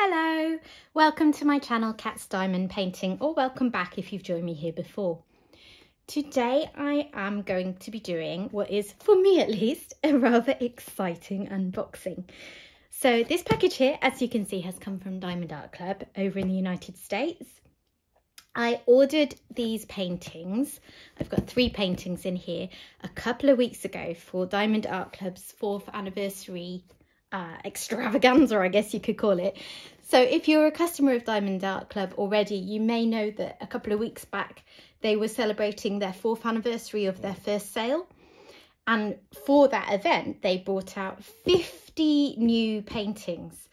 Hello, welcome to my channel Cat's Diamond Painting or welcome back if you've joined me here before. Today I am going to be doing what is, for me at least, a rather exciting unboxing. So this package here, as you can see, has come from Diamond Art Club over in the United States. I ordered these paintings, I've got three paintings in here, a couple of weeks ago for Diamond Art Club's fourth anniversary uh, extravaganza, I guess you could call it. So if you're a customer of Diamond Art Club already, you may know that a couple of weeks back, they were celebrating their fourth anniversary of their first sale. And for that event, they brought out 50 new paintings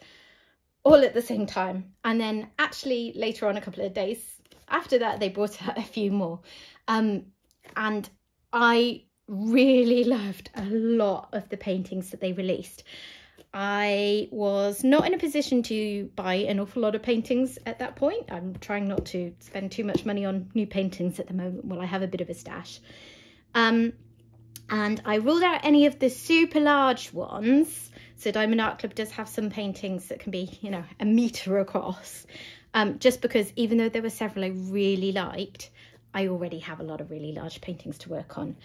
all at the same time. And then actually later on, a couple of days after that, they brought out a few more. Um, and I really loved a lot of the paintings that they released. I was not in a position to buy an awful lot of paintings at that point. I'm trying not to spend too much money on new paintings at the moment while I have a bit of a stash. Um, and I ruled out any of the super large ones. So Diamond Art Club does have some paintings that can be, you know, a metre across. Um, just because even though there were several I really liked, I already have a lot of really large paintings to work on.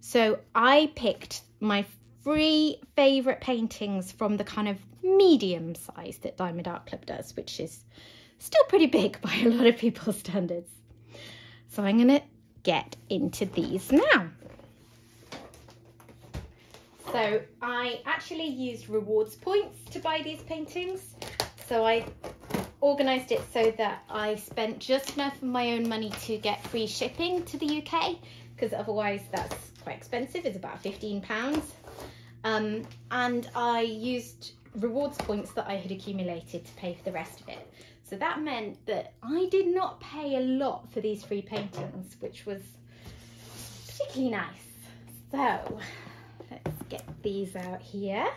So I picked my three favourite paintings from the kind of medium size that Diamond Art Club does, which is still pretty big by a lot of people's standards. So I'm going to get into these now. So I actually used rewards points to buy these paintings. So I organised it so that I spent just enough of my own money to get free shipping to the UK because otherwise that's quite expensive. It's about £15 um, and I used rewards points that I had accumulated to pay for the rest of it. So that meant that I did not pay a lot for these free paintings, which was particularly nice. So let's get these out here.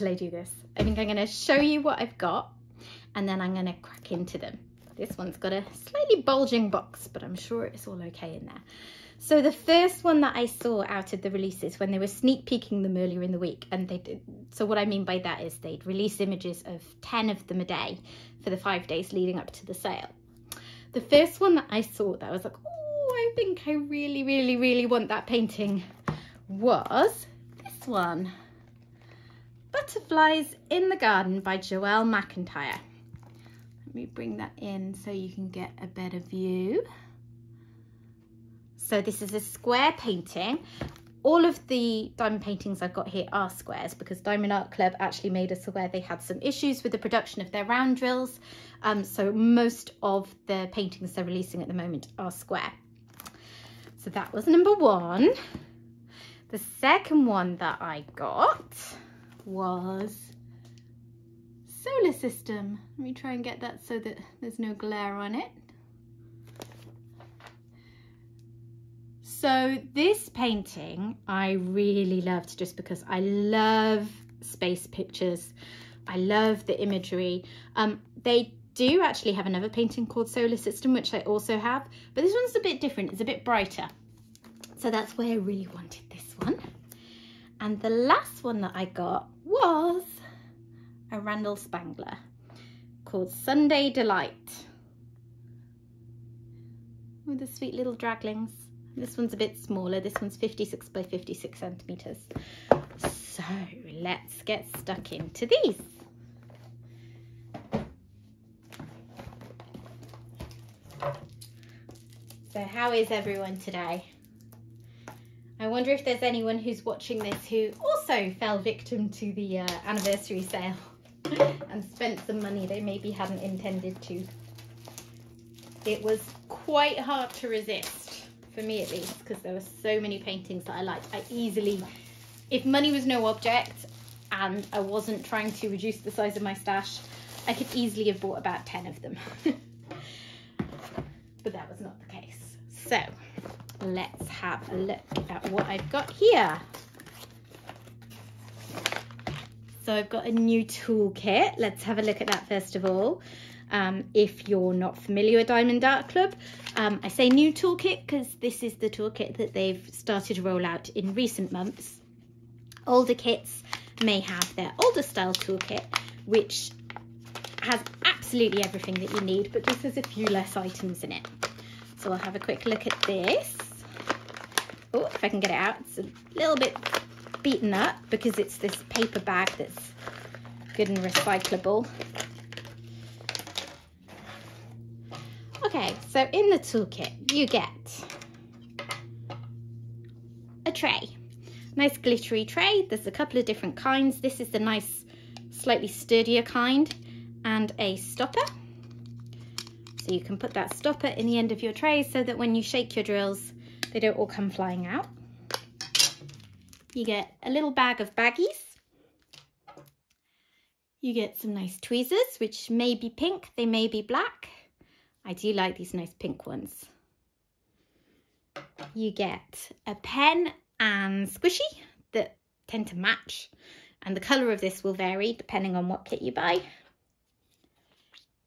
I do this? I think I'm going to show you what I've got and then I'm going to crack into them. This one's got a slightly bulging box, but I'm sure it's all okay in there. So the first one that I saw out of the releases when they were sneak peeking them earlier in the week, and they did, so what I mean by that is they'd release images of 10 of them a day for the five days leading up to the sale. The first one that I saw that I was like, oh, I think I really, really, really want that painting was this one. Butterflies in the Garden by Joelle McIntyre. Let me bring that in so you can get a better view. So this is a square painting. All of the diamond paintings I've got here are squares because Diamond Art Club actually made us aware they had some issues with the production of their round drills. Um, so most of the paintings they're releasing at the moment are square. So that was number one. The second one that I got was solar system. Let me try and get that so that there's no glare on it. So this painting I really loved just because I love space pictures. I love the imagery. Um, they do actually have another painting called Solar System, which I also have, but this one's a bit different. It's a bit brighter. So that's why I really wanted this one. And the last one that I got was a Randal Spangler called Sundae Delight with the sweet little draglings. This one's a bit smaller. This one's 56 by 56 centimetres. So let's get stuck into these. So how is everyone today? I wonder if there's anyone who's watching this who also fell victim to the uh, anniversary sale and spent some money they maybe hadn't intended to. It was quite hard to resist, for me at least, because there were so many paintings that I liked. I easily, if money was no object and I wasn't trying to reduce the size of my stash, I could easily have bought about 10 of them. but that was not the case. So let's have a look at what I've got here. So I've got a new toolkit. Let's have a look at that first of all. um, if you're not familiar with Diamond Art Club. Um, I say new toolkit because this is the toolkit that they've started to roll out in recent months. Older kits may have their older style toolkit, which has absolutely everything that you need, but this has a few less items in it. So I'll have a quick look at this. Oh, if I can get it out, it's a little bit beaten up because it's this paper bag that's good and recyclable. Okay, so in the toolkit you get a tray. Nice glittery tray. There's a couple of different kinds. This is the nice, slightly sturdier kind and a stopper. So you can put that stopper in the end of your tray so that when you shake your drills, they don't all come flying out. You get a little bag of baggies. You get some nice tweezers, which may be pink, they may be black. I do like these nice pink ones. You get a pen and squishy that tend to match. And the colour of this will vary depending on what kit you buy.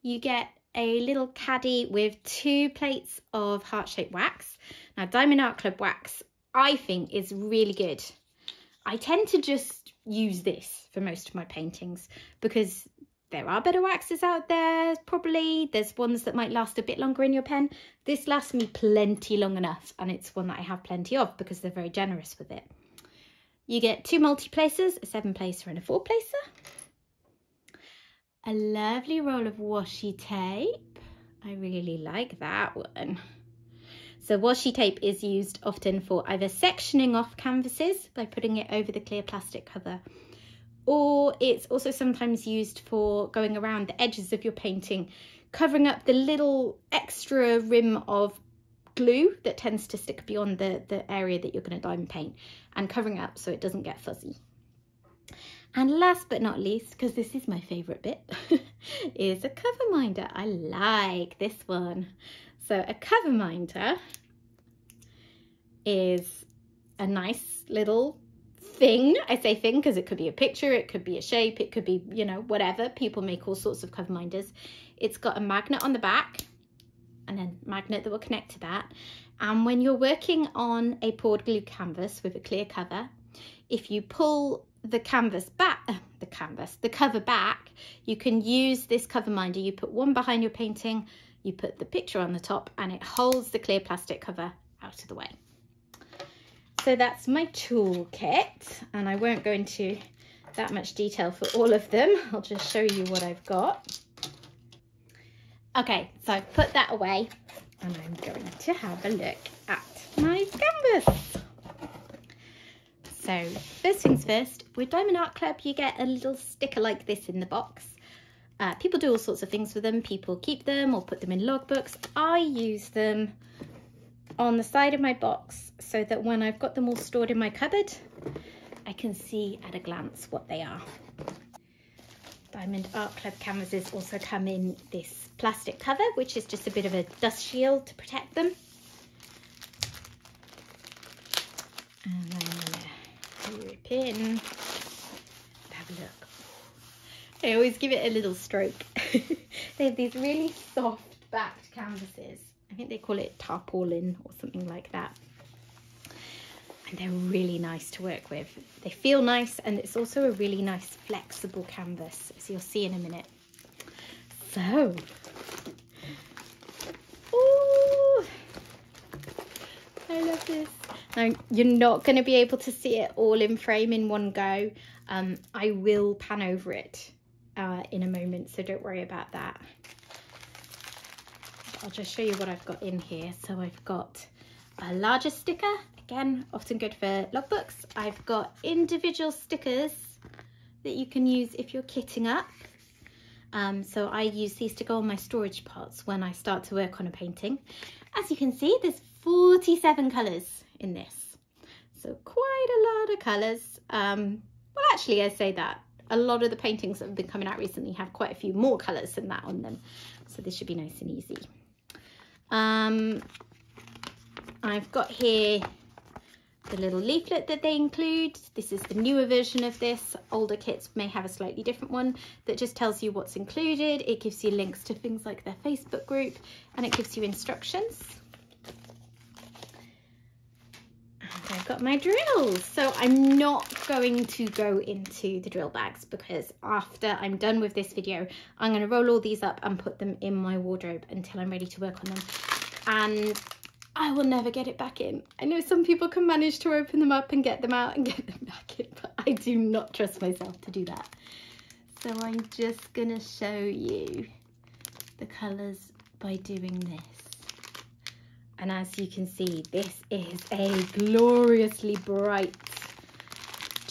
You get a little caddy with two plates of heart-shaped wax. Now, Diamond Art Club wax, I think, is really good. I tend to just use this for most of my paintings because there are better waxes out there, probably. There's ones that might last a bit longer in your pen. This lasts me plenty long enough, and it's one that I have plenty of because they're very generous with it. You get two multi-placers, a seven-placer and a four-placer. A lovely roll of washi tape. I really like that one. So washi tape is used often for either sectioning off canvases by putting it over the clear plastic cover or it's also sometimes used for going around the edges of your painting, covering up the little extra rim of glue that tends to stick beyond the, the area that you're going to diamond paint and covering up so it doesn't get fuzzy. And last but not least, because this is my favourite bit, is a cover minder. I like this one. So a cover minder is a nice little thing. I say thing because it could be a picture, it could be a shape, it could be, you know, whatever. People make all sorts of cover minders. It's got a magnet on the back and a magnet that will connect to that. And when you're working on a poured glue canvas with a clear cover, if you pull the canvas back, uh, the canvas, the cover back, you can use this cover minder. You put one behind your painting, you put the picture on the top and it holds the clear plastic cover out of the way. So that's my toolkit and I won't go into that much detail for all of them. I'll just show you what I've got. Okay, so I've put that away and I'm going to have a look at my canvas. So first things first, with Diamond Art Club, you get a little sticker like this in the box. Uh, people do all sorts of things with them. People keep them or put them in logbooks. I use them on the side of my box so that when I've got them all stored in my cupboard, I can see at a glance what they are. Diamond Art Club canvases also come in this plastic cover, which is just a bit of a dust shield to protect them. And I'm gonna rip in, have a look. I always give it a little stroke. they have these really soft backed canvases I think they call it tarpaulin or something like that. And they're really nice to work with. They feel nice and it's also a really nice flexible canvas, as you'll see in a minute. So, ooh, I love this. Now, you're not going to be able to see it all in frame in one go. Um, I will pan over it uh, in a moment, so don't worry about that. I'll just show you what I've got in here. So I've got a larger sticker, again, often good for logbooks. I've got individual stickers that you can use if you're kitting up. Um, so I use these to go on my storage pots when I start to work on a painting. As you can see, there's 47 colours in this. So quite a lot of colours. Um, well, actually, I say that. A lot of the paintings that have been coming out recently have quite a few more colours than that on them. So this should be nice and easy. Um, I've got here the little leaflet that they include. This is the newer version of this. Older kits may have a slightly different one that just tells you what's included. It gives you links to things like their Facebook group and it gives you instructions. And I've got my drills. So I'm not going to go into the drill bags because after I'm done with this video, I'm going to roll all these up and put them in my wardrobe until I'm ready to work on them. And I will never get it back in. I know some people can manage to open them up and get them out and get them back in, but I do not trust myself to do that. So I'm just gonna show you the colours by doing this. And as you can see, this is a gloriously bright,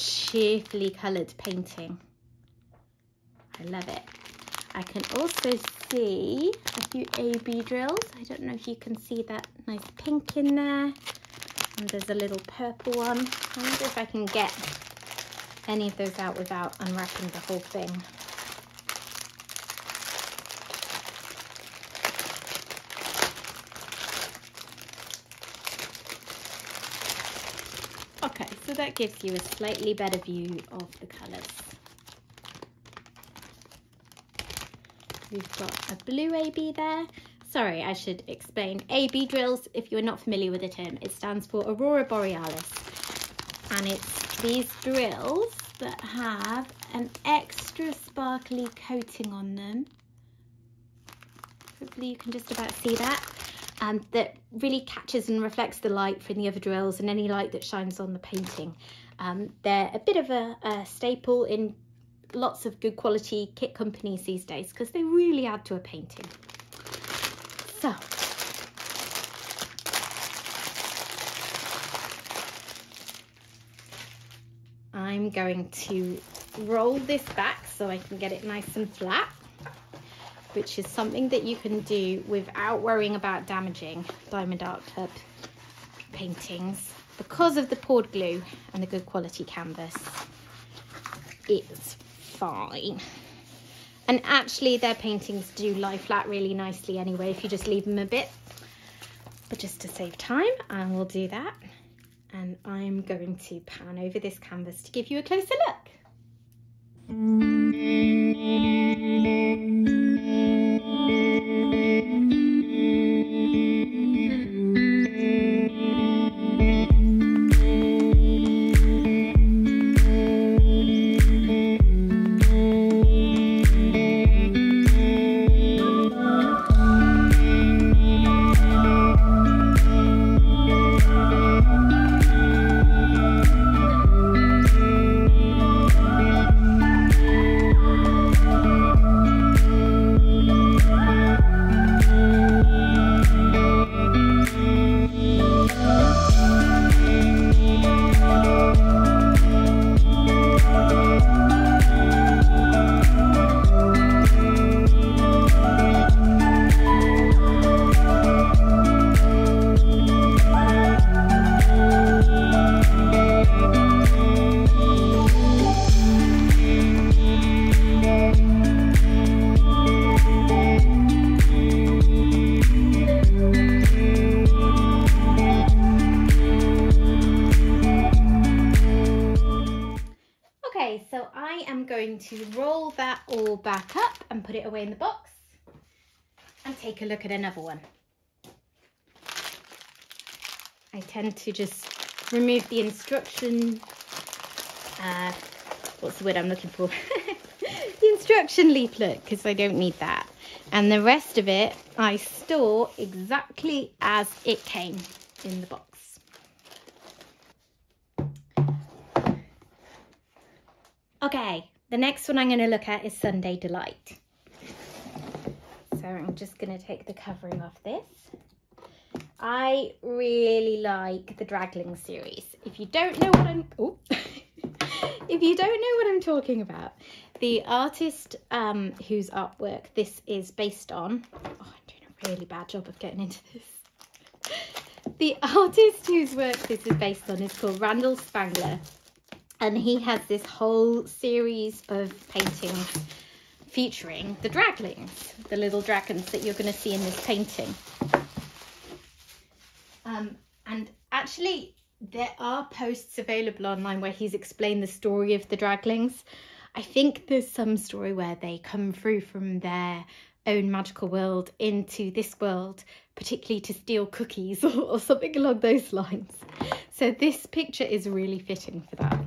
cheerfully coloured painting. I love it. I can also see a few AB drills. I don't know if you can see that nice pink in there. And there's a little purple one. I wonder if I can get any of those out without unwrapping the whole thing. Okay, so that gives you a slightly better view of the colours. We've got a blue AB there. Sorry, I should explain. AB drills, if you're not familiar with the term, it stands for Aurora Borealis. And it's these drills that have an extra sparkly coating on them. Hopefully you can just about see that. Um, that really catches and reflects the light from the other drills and any light that shines on the painting. Um, they're a bit of a, a staple in lots of good quality kit companies these days because they really add to a painting. So, I'm going to roll this back so I can get it nice and flat, which is something that you can do without worrying about damaging Diamond Art Club paintings because of the poured glue and the good quality canvas. It's fine. And actually their paintings do lie flat really nicely anyway if you just leave them a bit. But just to save time, I will do that. And I'm going to pan over this canvas to give you a closer look. The box and take a look at another one. I tend to just remove the instruction, uh, what's the word I'm looking for? the instruction leaflet because I don't need that. And the rest of it I store exactly as it came in the box. Okay, the next one I'm going to look at is Sundae Delight. So I'm just going to take the covering off this. I really like the Dragling series. If you don't know what I'm... Oh, if you don't know what I'm talking about, the artist um, whose artwork this is based on... Oh, I'm doing a really bad job of getting into this. The artist whose work this is based on is called Randal Spangler and he has this whole series of paintings featuring the draglings, the little dragons that you're going to see in this painting. Um, and actually, there are posts available online where he's explained the story of the draglings. I think there's some story where they come through from their own magical world into this world, particularly to steal cookies or, or something along those lines. So this picture is really fitting for that.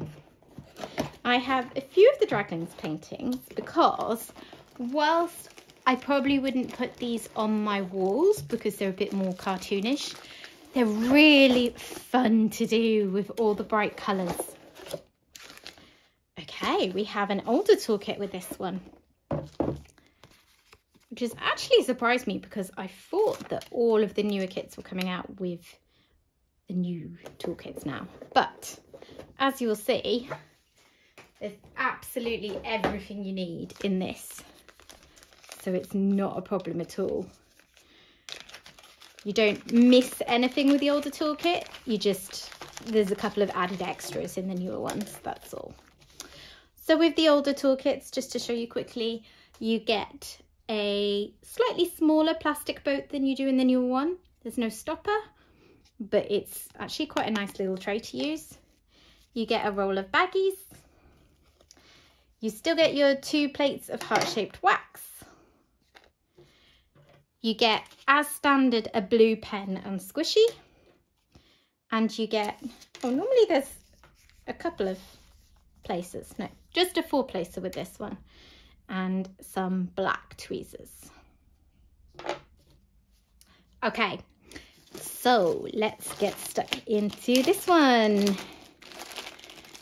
I have a few of the Draglings paintings because whilst I probably wouldn't put these on my walls because they're a bit more cartoonish, they're really fun to do with all the bright colours. Okay, we have an older toolkit with this one which has actually surprised me because I thought that all of the newer kits were coming out with the new toolkits now. But as you'll see, there's absolutely everything you need in this. So it's not a problem at all. You don't miss anything with the older toolkit. You just, there's a couple of added extras in the newer ones, that's all. So with the older toolkits, just to show you quickly, you get a slightly smaller plastic boat than you do in the newer one. There's no stopper, but it's actually quite a nice little tray to use. You get a roll of baggies. You still get your two plates of heart-shaped wax. You get, as standard, a blue pen and squishy. And you get, oh, normally there's a couple of places. No, just a four placer with this one and some black tweezers. Okay, so let's get stuck into this one.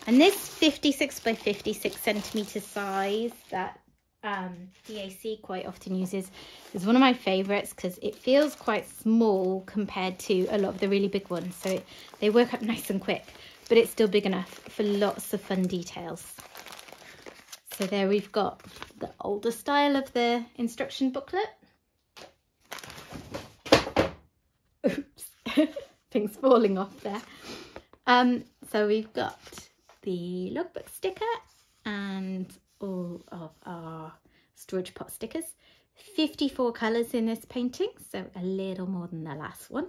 And this 56 by 56 centimeter size that um, DAC quite often uses is one of my favorites because it feels quite small compared to a lot of the really big ones. So it, they work up nice and quick, but it's still big enough for lots of fun details. So there we've got the older style of the instruction booklet. Oops, things falling off there. Um, so we've got the logbook sticker and all of our storage pot stickers. 54 colours in this painting, so a little more than the last one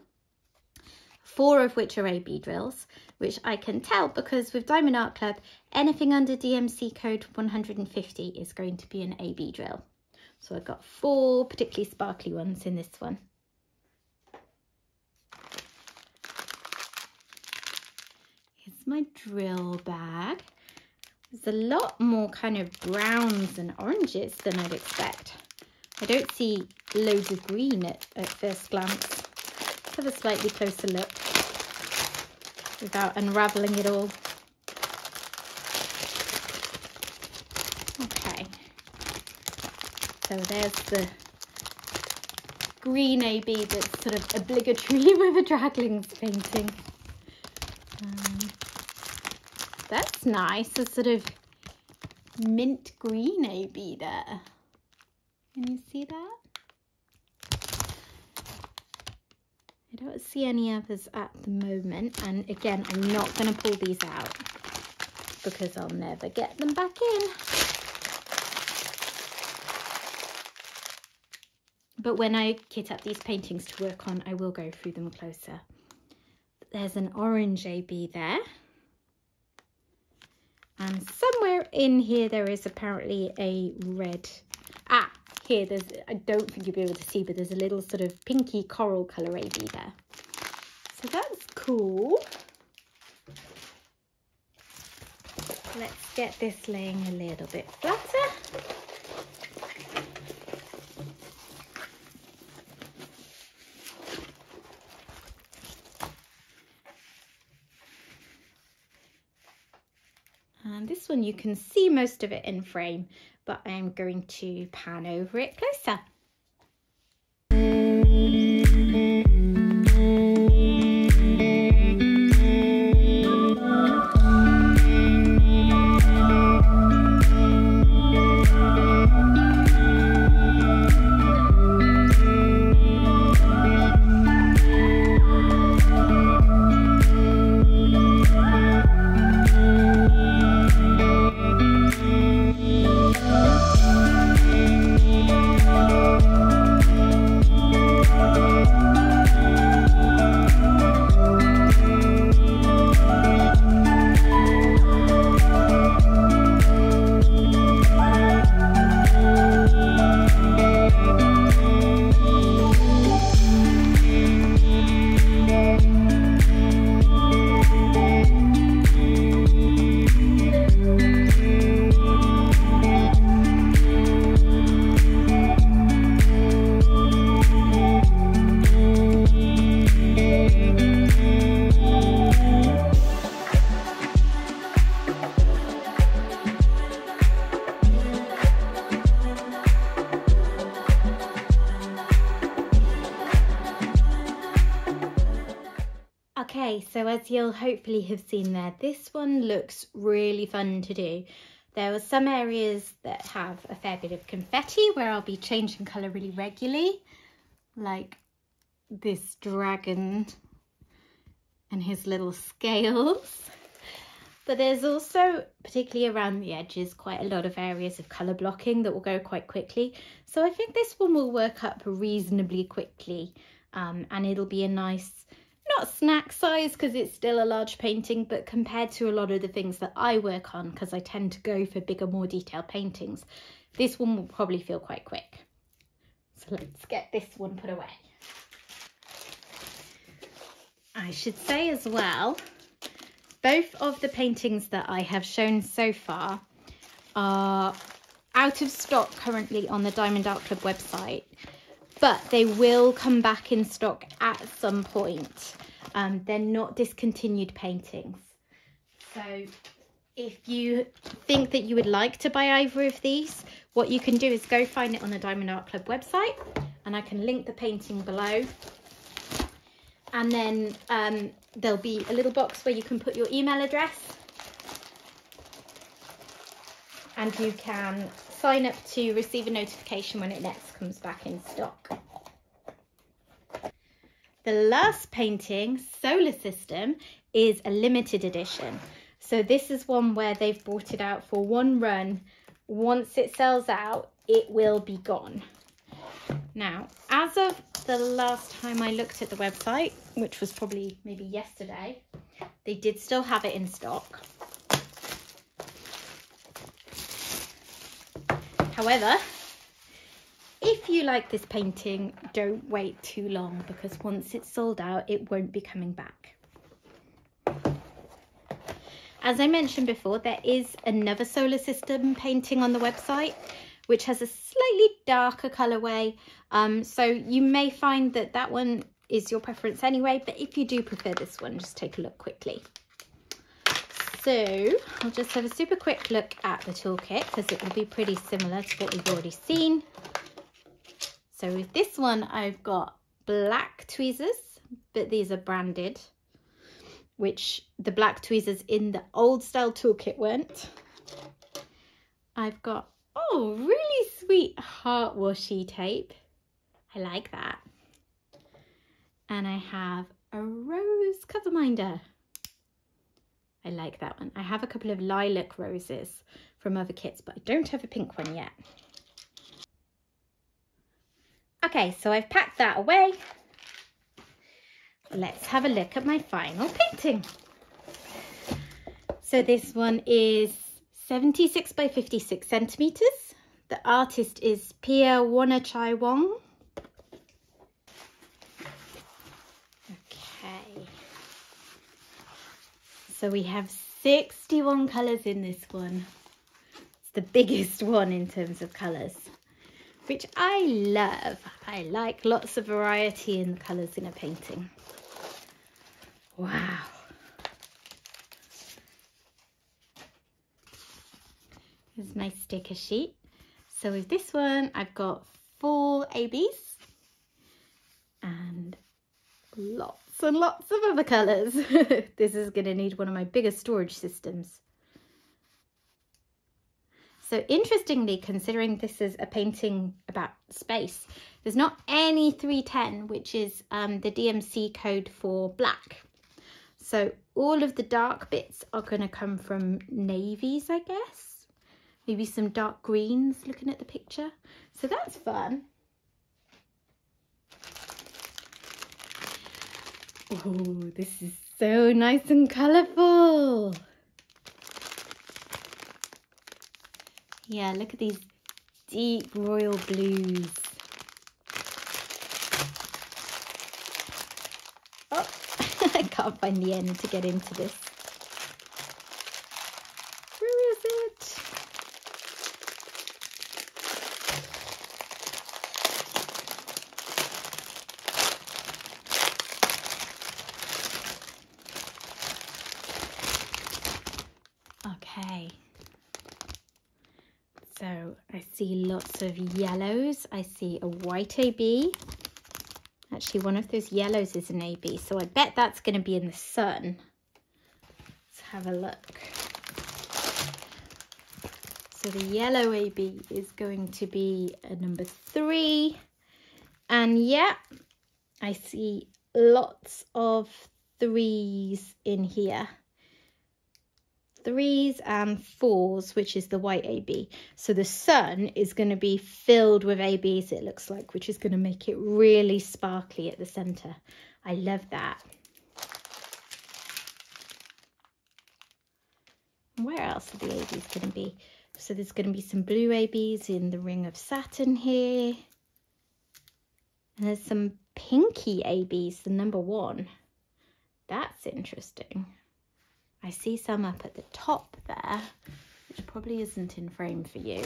four of which are AB drills, which I can tell because with Diamond Art Club, anything under DMC code 150 is going to be an AB drill. So I've got four particularly sparkly ones in this one. My drill bag. There's a lot more kind of browns and oranges than I'd expect. I don't see loads of green at, at first glance. Let's have a slightly closer look without unraveling it all. Okay, so there's the green AB that's sort of obligatory with a Draglings painting. Um, nice, a sort of mint green AB there. Can you see that? I don't see any others at the moment. And again, I'm not going to pull these out because I'll never get them back in. But when I kit up these paintings to work on, I will go through them closer. There's an orange AB there. And somewhere in here, there is apparently a red. Ah, here there's I don't think you'll be able to see but there's a little sort of pinky coral colour AB there so that's cool let's get this laying a little bit flatter and you can see most of it in frame but I'm going to pan over it closer. So as you'll hopefully have seen there, this one looks really fun to do. There are some areas that have a fair bit of confetti where I'll be changing colour really regularly, like this dragon and his little scales. But there's also, particularly around the edges, quite a lot of areas of colour blocking that will go quite quickly. So I think this one will work up reasonably quickly um, and it'll be a nice, not snack size because it's still a large painting, but compared to a lot of the things that I work on, because I tend to go for bigger, more detailed paintings, this one will probably feel quite quick. So let's get this one put away. I should say as well, both of the paintings that I have shown so far are out of stock currently on the Diamond Art Club website, but they will come back in stock at some point. Um, they're not discontinued paintings. So if you think that you would like to buy either of these, what you can do is go find it on the Diamond Art Club website and I can link the painting below. And then um, there'll be a little box where you can put your email address and you can sign up to receive a notification when it next comes back in stock. The last painting, Solar System, is a limited edition. So this is one where they've brought it out for one run. Once it sells out, it will be gone. Now, as of the last time I looked at the website, which was probably maybe yesterday, they did still have it in stock. However, if you like this painting, don't wait too long because once it's sold out, it won't be coming back. As I mentioned before, there is another solar system painting on the website, which has a slightly darker colorway. Um, so you may find that that one is your preference anyway, but if you do prefer this one, just take a look quickly. So I'll just have a super quick look at the toolkit because it will be pretty similar to what we've already seen. So with this one, I've got black tweezers, but these are branded, which the black tweezers in the old style toolkit weren't. I've got, oh, really sweet heart washi tape. I like that. And I have a rose cover minder. I like that one. I have a couple of lilac roses from other kits, but I don't have a pink one yet. Okay, so I've packed that away. Let's have a look at my final painting. So this one is 76 by 56 centimeters. The artist is Piya Wannachaiwong. Okay. So we have 61 colours in this one. It's the biggest one in terms of colours, which I love. I like lots of variety in the colours in a painting. Wow. Here's my sticker sheet. So with this one, I've got four ABs and lots and lots of other colours. this is going to need one of my biggest storage systems. So interestingly, considering this is a painting about space, there's not any 310, which is um, the DMC code for black. So all of the dark bits are going to come from navies, I guess. Maybe some dark greens looking at the picture. So that's fun. Oh, this is so nice and colourful. Yeah, look at these deep royal blues. Oh, I can't find the end to get into this. Where is it? So I see lots of yellows. I see a white AB. Actually, one of those yellows is an AB, so I bet that's going to be in the sun. Let's have a look. So the yellow AB is going to be a number three. And yeah, I see lots of threes in here threes and fours, which is the white AB. So the sun is going to be filled with ABs, it looks like, which is going to make it really sparkly at the centre. I love that. Where else are the ABs going to be? So there's going to be some blue ABs in the ring of Saturn here. And there's some pinky ABs, the number one. That's interesting. I see some up at the top there, which probably isn't in frame for you.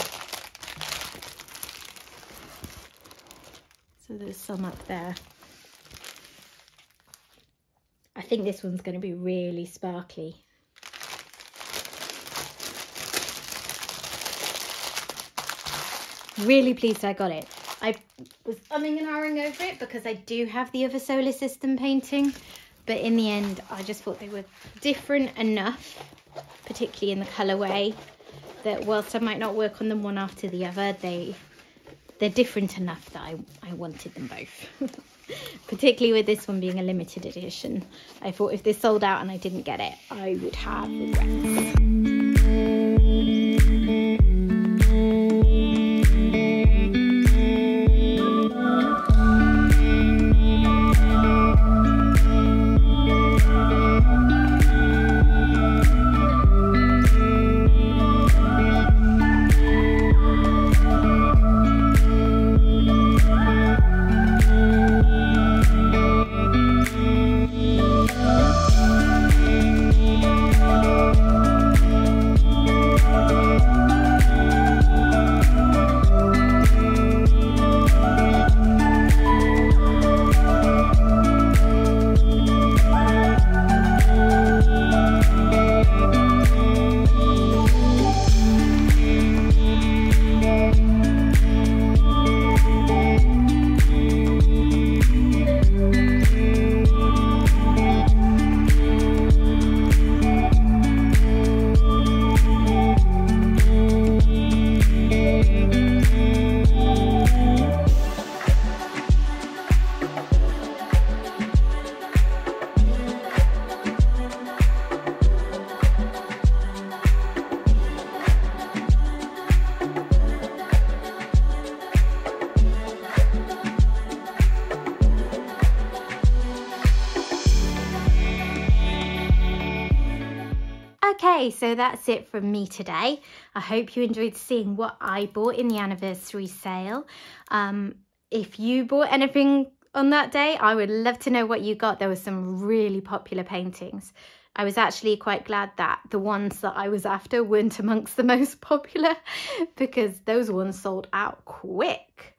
So there's some up there. I think this one's going to be really sparkly. Really pleased I got it. I was umming and ahhing over it because I do have the other solar system painting but in the end I just thought they were different enough particularly in the colorway that whilst I might not work on them one after the other they they're different enough that I, I wanted them both. Particularly with this one being a limited edition. I thought if this sold out and I didn't get it I would have regrets Okay, so that's it from me today. I hope you enjoyed seeing what I bought in the anniversary sale. Um, if you bought anything on that day, I would love to know what you got. There were some really popular paintings. I was actually quite glad that the ones that I was after weren't amongst the most popular because those ones sold out quick.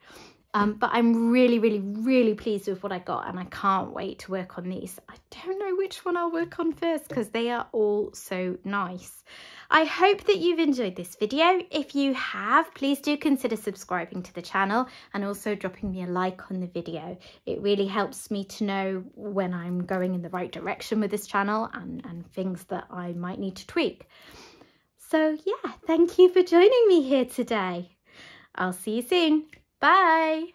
Um, but I'm really, really, really pleased with what I got and I can't wait to work on these. I don't know which one I'll work on first because they are all so nice. I hope that you've enjoyed this video. If you have, please do consider subscribing to the channel and also dropping me a like on the video. It really helps me to know when I'm going in the right direction with this channel and, and things that I might need to tweak. So yeah, thank you for joining me here today. I'll see you soon. Bye.